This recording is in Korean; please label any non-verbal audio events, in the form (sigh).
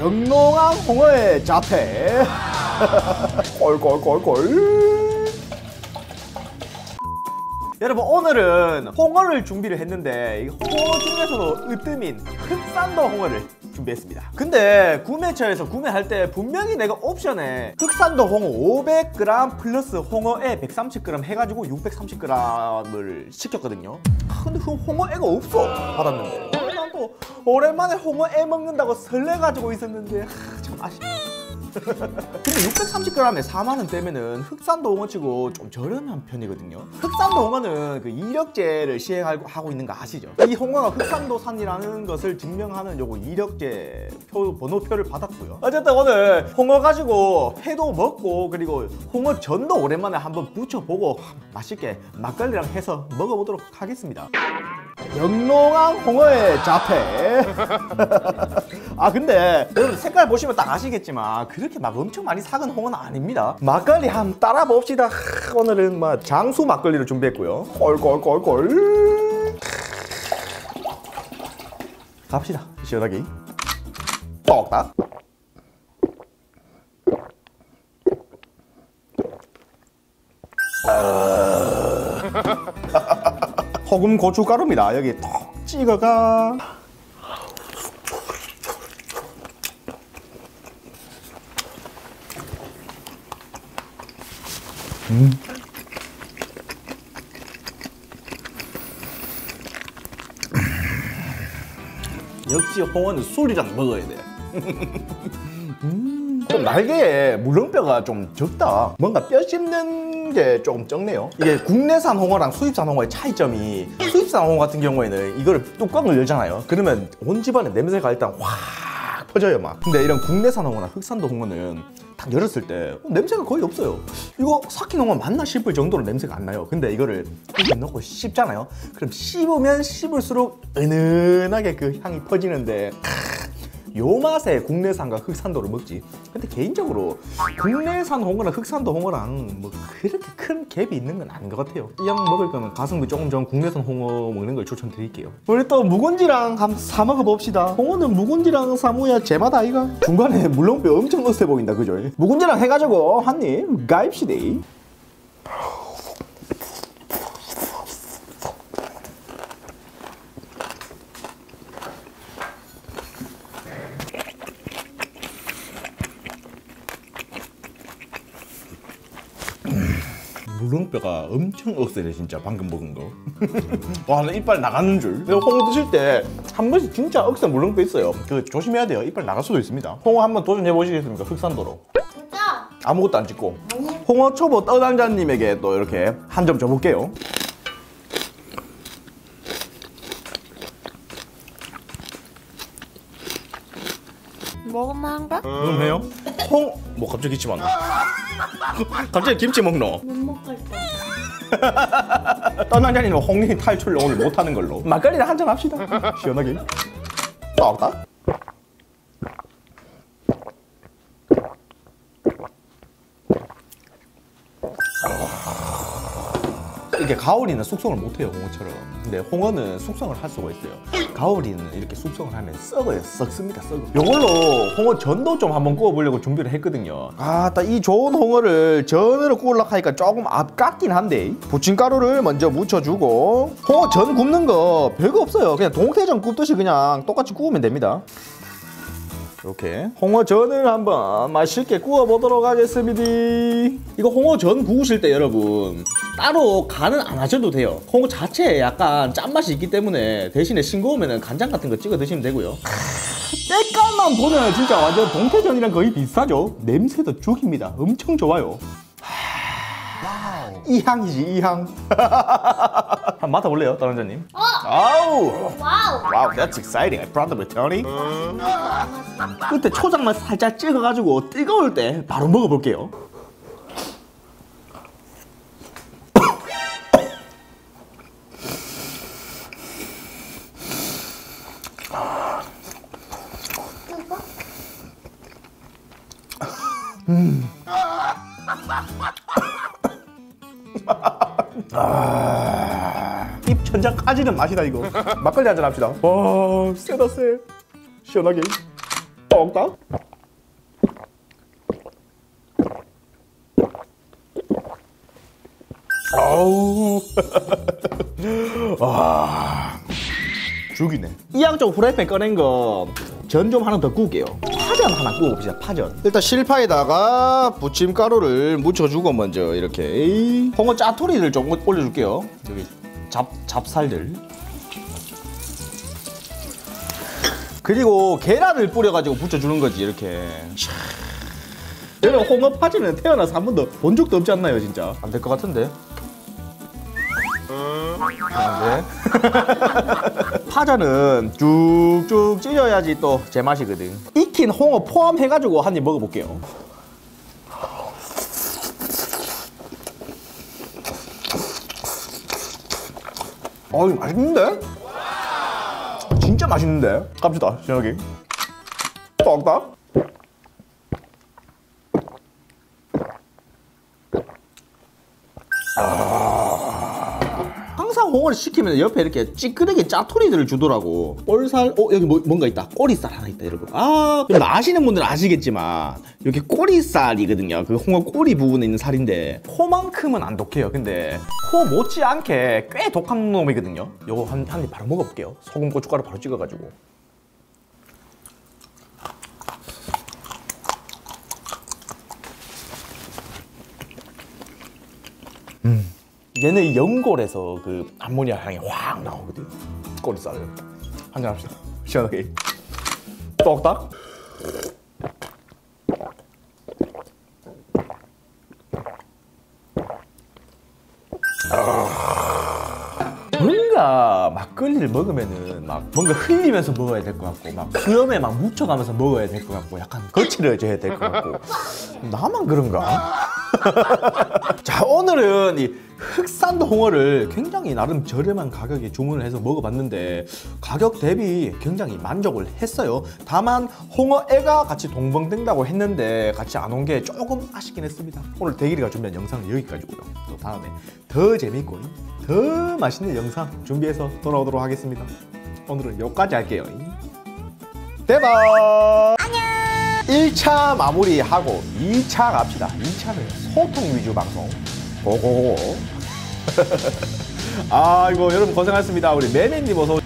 영롱한 홍어의 자태. 꼴꼴꼴꼴 여러분 오늘은 홍어를 준비를 했는데 이 홍어 중에서도 으뜸인 흑산도 홍어를 준비했습니다. 근데 구매처에서 구매할 때 분명히 내가 옵션에 흑산도 홍어 500g 플러스 홍어에 130g 해가지고 630g을 시켰거든요. 아, 근데 그 홍어애가 없어! 받았는데 아, 난또 오랜만에 홍어 애 먹는다고 설레가지고 있었는데 하, 참 아쉽다 (laughs) 근데 630g에 4만원 떼면은 흑산도 홍어치고 좀 저렴한 편이거든요. 흑산도 홍어는 그 이력제를 시행하고 있는 거 아시죠? 이 홍어가 흑산도산이라는 것을 증명하는 요거 이력제 표, 번호표를 받았고요. 어쨌든 오늘 홍어 가지고 회도 먹고 그리고 홍어 전도 오랜만에 한번 부쳐보고 맛있게 막걸리랑 해서 먹어보도록 하겠습니다 영롱한 홍어의 자태. (laughs) 아 근데 여러분 색깔 보시면 딱 아시겠지만 그렇게 막 엄청 많이 삭은 홍어는 아닙니다. 막걸리 한번 따라 봅시다. 오늘은 막 장수 막걸리를 준비했고요. 꼴꼴꼴꼴 갑시다. 시원하게. 뻑딱 소금 고춧가루입니다 여기 톡 찍어가 음. 역시 홍어는 술이랑 먹어야 돼. (laughs) (laughs) 음. 좀 날개에 물렁뼈가 좀 적다. 뭔가 뼈 씹는 게 조금 적네요. 이게 국내산 홍어랑 수입산 홍어의 차이점이 수입산 홍어 같은 경우에는 이거를 뚜껑을 열잖아요. 그러면 온 집안에 냄새가 일단 확 퍼져요 막. 근데 이런 국내산 홍어나 흑산도 홍어는 딱 열었을 때 어, 냄새가 거의 없어요. 이거 삭힌 홍어 맞나 싶을 정도로 냄새가 안 나요. 근데 이거를 입에 넣고 씹잖아요. 그럼 씹으면 씹을수록 은은하게 그 향이 퍼지는데 요 맛에 국내산과 흑산도를 먹지. 근데 개인적으로 국내산 홍어랑 흑산도 홍어랑 뭐 그렇게 큰 갭이 있는 건 아닌 것 같아요. 이 양 먹을 거면 가성비 조금 전 국내산 홍어 먹는 걸 추천드릴게요. 우리 또 묵은지랑 한번 사 먹어 봅시다. 홍어는 묵은지랑 사무야 제맛 아이가? 중간에 물렁뼈 엄청 어세 보인다 그죠? 묵은지랑 해가지고 한입 가입시다. 물렁뼈가 엄청 억세네 진짜 방금 먹은 거. (laughs) 와, 나 이빨 나가는 줄. 근데 홍어 드실 때 한 번씩 진짜 억세 물렁뼈 있어요. 그 조심해야 돼요. 이빨 나갈 수도 있습니다. 홍어 한번 도전해 보시겠습니까? 흑산도로. 진짜? 아무것도 안 찍고. 아니 홍어 초보 떠당자님에게 또 이렇게 한 점 줘볼게요. 먹을만 한가? 그럼 해요? 홍, 뭐 갑자기 기침 안 나? 갑자기 김치 먹노? 못 먹을 거 떠난 자리는 홍리 탈출 오늘 못하는 걸로 막걸리를 한잔 합시다 시원하게 딱딱 이게 가오리는 숙성을 못해요 홍어처럼. 근데 홍어는 숙성을 할 수가 있어요. 가오리는 이렇게 숙성을 하면 썩어요. 썩습니다 썩어. 요걸로 홍어 전도 좀 한번 구워보려고 준비를 했거든요. 아따 이 좋은 홍어를 전으로 구우려고 하니까 조금 아깝긴 한데 부침가루를 먼저 묻혀주고 홍어 전 굽는 거 별거 없어요. 그냥 동태전 굽듯이 그냥 똑같이 구우면 됩니다. 이렇게 홍어전을 한번 맛있게 구워보도록 하겠습니다. 이거 홍어전 구우실 때 여러분 따로 간은 안 하셔도 돼요 홍어 자체에 약간 짠맛이 있기 때문에 대신에 싱거우면 간장 같은 거 찍어 드시면 되고요 때깔만 보면 진짜 완전 동태전이랑 거의 비슷하죠 냄새도 죽입니다 엄청 좋아요 이 향이지 이 향. (laughs) 한번 맡아볼래요, 떠난자님? 어! 아우, 와우 와우, that's exciting. I brought the Tony. 끝에 초장만 살짝 찍어가지고 뜨거울 때 바로 먹어볼게요. (laughs) 입 천장 까지는 맛이다 이거. 막걸리 한잔 합시다. 와, 세다 세. 시원하게. 떡딱 아우 (laughs) 와 죽이네 이양쪽 후라이팬 꺼낸 거 전 좀 하나 더 구울게요 파전 하나. 구워봅시다 파전. 일단 실파에다가 부침가루를 묻혀주고 먼저 이렇게. 홍어 짜투리를 좀 올려줄게요. 여기 잡, 잡살들. 그리고 계란을 뿌려가지고 붙여주는 거지 이렇게. 여러분 홍어 파전은 태어나서 한 번도 본 적도 없지 않나요 진짜? 안 될 것 같은데 아, 네. (laughs) 파전은 쭉쭉 찢어야지 또 제맛이거든 익힌 홍어 포함해가지고 한 입 먹어볼게요 어이 맛있는데? 진짜 맛있는데? 갑시다 시원하게 떡딱 홍어를 시키면 옆에 이렇게 찌끄레기 짜투리들을 주더라고. 볼살 어 여기 뭐, 뭔가 있다. 꼬리살 하나 있다 여러분. 아 여러분 아시는 분들은 아시겠지만 여기 꼬리살이거든요. 그 홍어 꼬리 부분에 있는 살인데 코만큼은 안 독해요. 근데 코 못지않게 꽤 독한 놈이거든요. 요거 한 한 입 바로 먹어볼게요. 소금 고춧가루 바로 찍어가지고 얘는 이 연골에서 그 암모니아 향이 확 나오거든. 꼬리살을 한잔 합시다. 시원하게. 떡딱. 뭔가 막걸리를 먹으면은 막 뭔가 흘리면서 먹어야 될 것 같고 막 수염에 막 묻혀가면서 먹어야 될 것 같고 약간 거칠어져야 될 것 같고 나만 그런가? (laughs) 자 오늘은 이 흑산도 홍어를 굉장히 나름 저렴한 가격에 주문을 해서 먹어봤는데 가격 대비 굉장히 만족을 했어요. 다만 홍어애가 같이 동봉된다고 했는데 같이 안 온 게 조금 아쉽긴 했습니다. 오늘 대길이가 준비한 영상은 여기까지고요. 또 다음에 더 재밌고 더 맛있는 영상 준비해서 돌아오도록 하겠습니다. 오늘은 여기까지 할게요. 대박 1차 마무리하고 2차 갑시다. 2차는 소통 위주 방송. 고고고. (laughs) 아, 이거 여러분 고생하셨습니다. 우리 매매님 어서